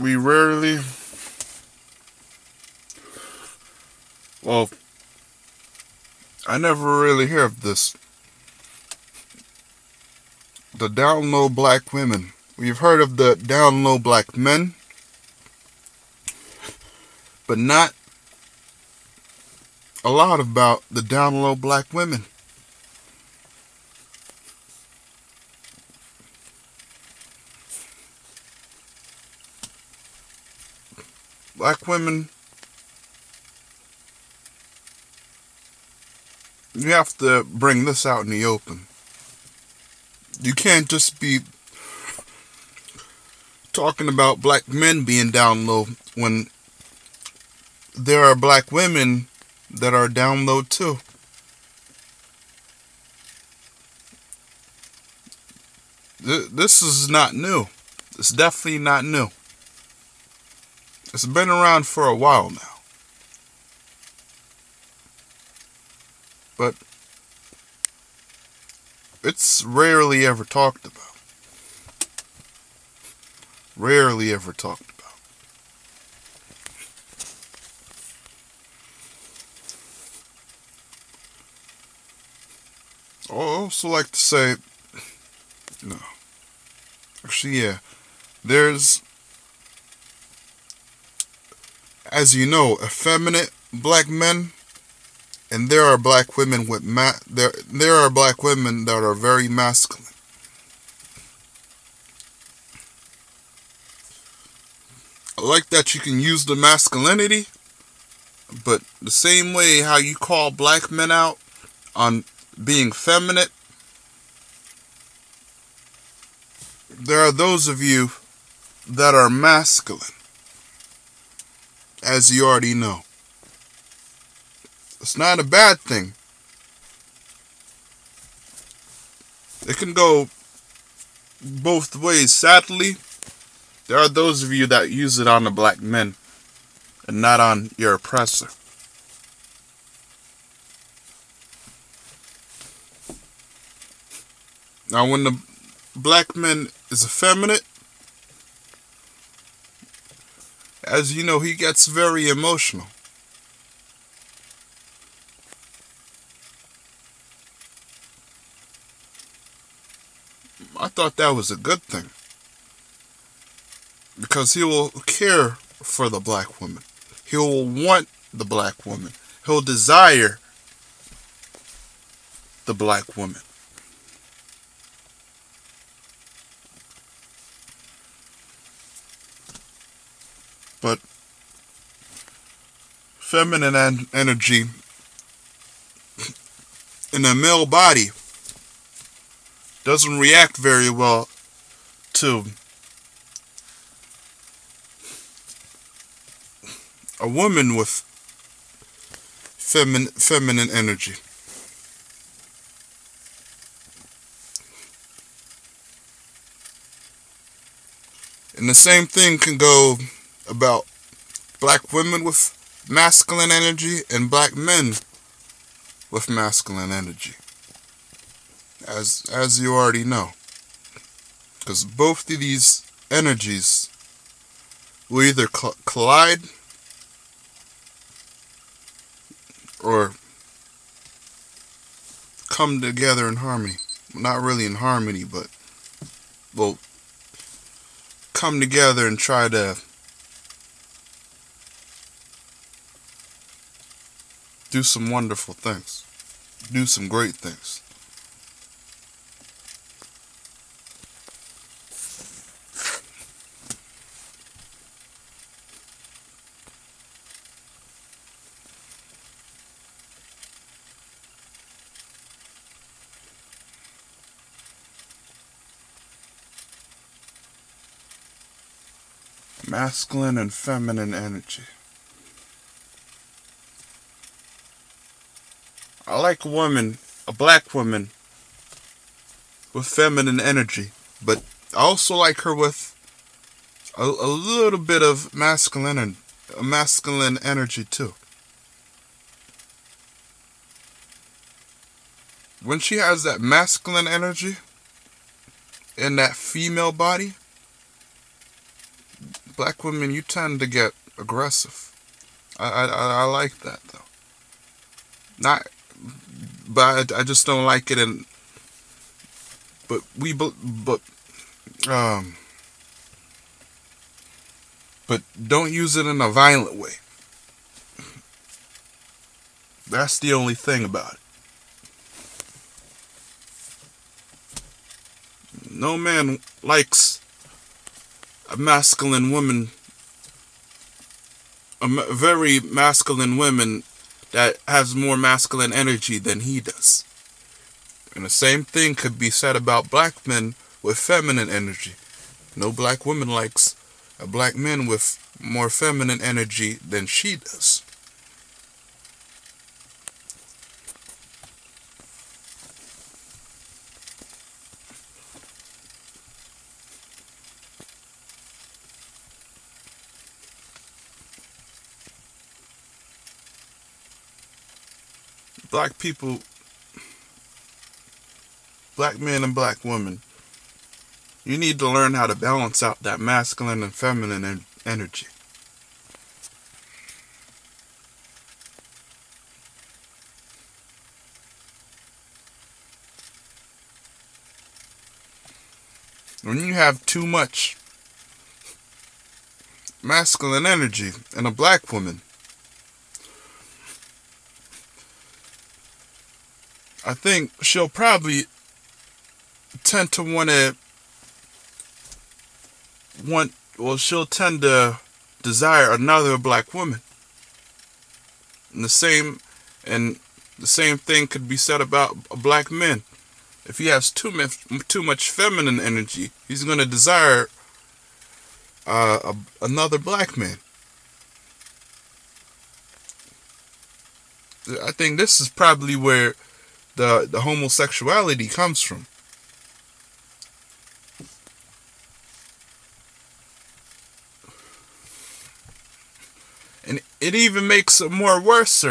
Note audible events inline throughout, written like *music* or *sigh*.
we rarely, well, I never really hear of this. The down low black women. We've heard of the down low black men, but not a lot about the down low black women. Black women, you have to bring this out in the open. You can't just be talking about black men being down low when there are black women that are down low too. This is not new. It's definitely not new. It's been around for a while now. But it's rarely ever talked about. Rarely ever talked about. I also like to say, no. Actually, yeah. There's, as you know, effeminate black men, and there are black women with ma- there there are black women that are very masculine. I like that you can use the masculinity, but the same way how you call black men out on being feminine, there are those of you that are masculine, as you already know. It's not a bad thing. It can go both ways. Sadly, there are those of you that use it on the black men and not on your oppressor. Now, when the black man is effeminate, as you know, he gets very emotional. I thought that was a good thing. Because he will care for the black woman. He will want the black woman. He'll desire the black woman. But feminine en- energy in a male body doesn't react very well to a woman with femin- feminine energy. And the same thing can go about black women with masculine energy and black men with masculine energy. As as you already know. Because both of these energies will either collide or come together in harmony. Not really in harmony, but will come together and try to do some wonderful things, do some great things. Masculine and feminine energy. I like a woman, a black woman, with feminine energy, but I also like her with a, a little bit of masculine, masculine energy too. When she has that masculine energy in that female body, black women, you tend to get aggressive. I, I, I like that though. Not, but I, I just don't like it And But we, but, um, but don't use it in a violent way. That's the only thing about it. No man likes a masculine woman a very masculine woman that has more masculine energy than he does. And the same thing could be said about black men with feminine energy. No black woman likes a black man with more feminine energy than she does. Black people, black men and black women, you need to learn how to balance out that masculine and feminine energy. When you have too much masculine energy in a black woman, I think she'll probably tend to want to want well she'll tend to desire another black woman. And the same and the same thing could be said about a black man. If he has too much too much feminine energy, he's going to desire uh, a, another black man. I think this is probably where the, the homosexuality comes from. And it even makes it more worse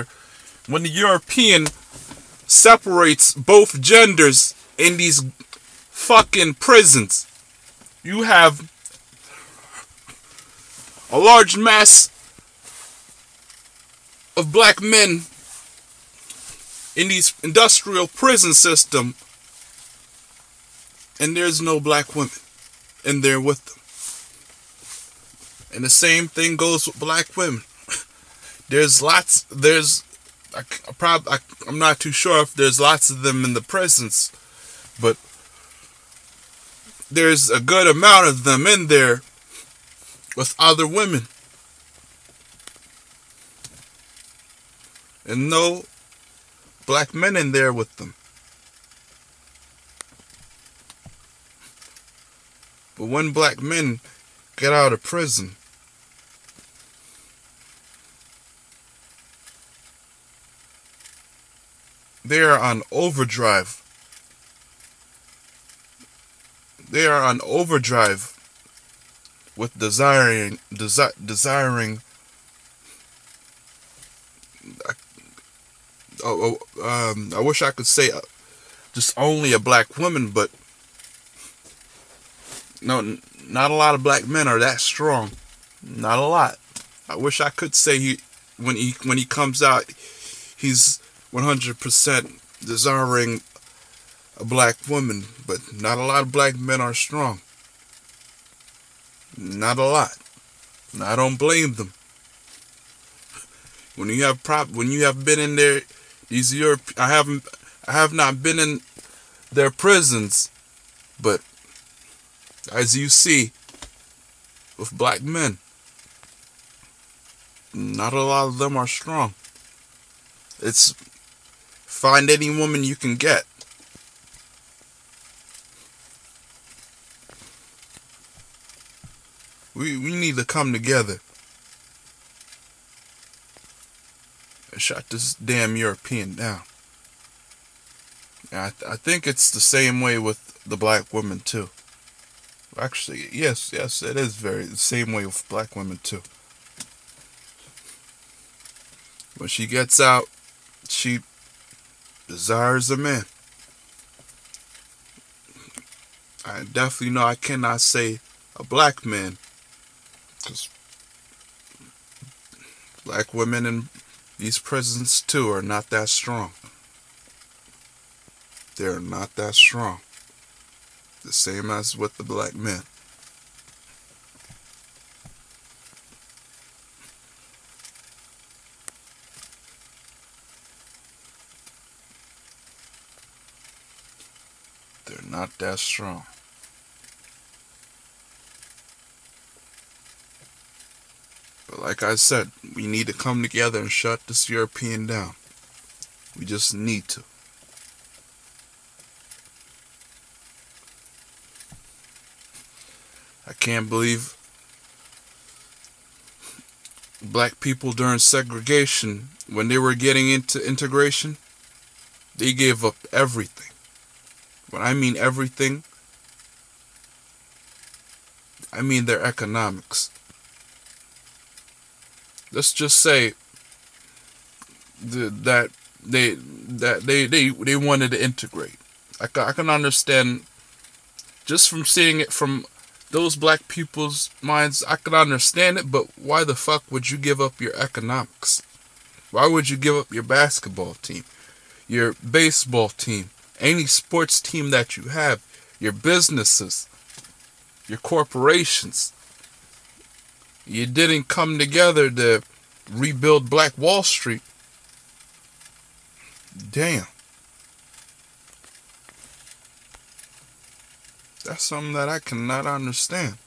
when the European separates both genders in these fucking prisons. You have a large mass of black men in these industrial prison system and there's no black women in there with them. And the same thing goes with black women. *laughs* There's lots, there's, I, I prob, I, I'm not too sure if there's lots of them in the prisons, but there's a good amount of them in there with other women. And no black men in there with them. But when black men get out of prison, they are on overdrive. They are on overdrive with desiring desi- desiring oh, oh, um, I wish I could say uh, just only a black woman, but no, not a lot of black men are that strong. Not a lot. I wish I could say he when he when he comes out, he's 100% desiring a black woman, but not a lot of black men are strong. Not a lot. And I don't blame them. When you have prop when you have been in there these Europe, I haven't, I have not been in their prisons, but as you see, with black men, not a lot of them are strong. It's find any woman you can get. We we need to come together. Shut this damn European down. I, th- I think it's the same way with the black women too. Actually, yes, yes, it is very the same way with black women too. When she gets out, she desires a man. I definitely know I cannot say a black man Because black women in these prisons, too, are not that strong. They're not that strong. The same as with the black men. They're not that strong. Like I said, we need to come together and shut this European down. We just need to. I can't believe black people during segregation, when they were getting into integration, they gave up everything. When I mean everything, I mean their economics. Let's just say that they that they, they they wanted to integrate. I can, I can understand just from seeing it from those black people's minds. I can understand it, but why the fuck would you give up your economics? Why would you give up your basketball team, your baseball team, any sports team that you have, your businesses, your corporations. You didn't come together to rebuild Black Wall Street. Damn. That's something that I cannot understand.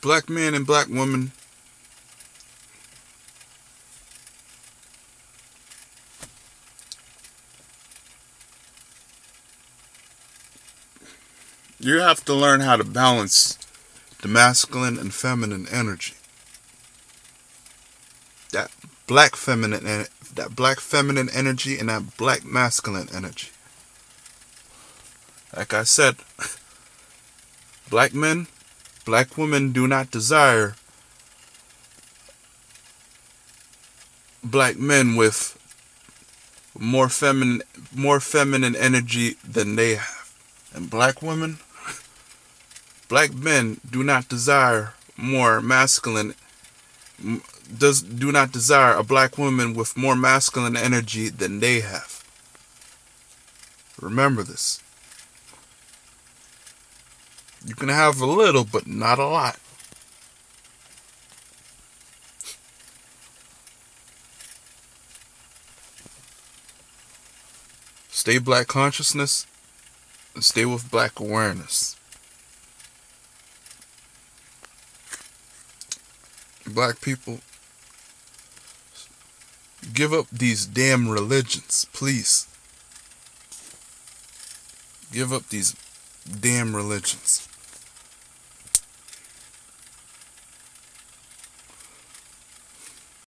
Black men and black women you have to learn how to balance the masculine and feminine energy. That black feminine that black feminine energy and that black masculine energy. Like i said *laughs* black men Black women do not desire black men with more feminine more feminine energy than they have. And black women *laughs* black men do not desire more masculine does do not desire a black woman with more masculine energy than they have. Remember this. You can have a little, but not a lot. Stay black consciousness and stay with black awareness. Black people, give up these damn religions, please. Give up these damn religions.